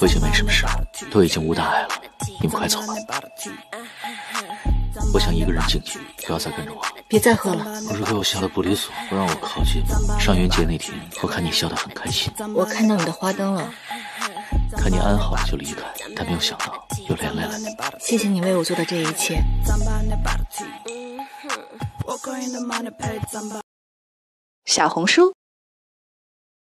我已经没什么事了，都已经无大碍了，你们快走吧。我想一个人静静，不要再跟着我。别再喝了。不是被我笑得不利索，不让我靠近。上元节那天，我看你笑得很开心。我看到你的花灯了。看你安好就离开，但没有想到又连累了你。谢谢你为我做的这一切。小红书。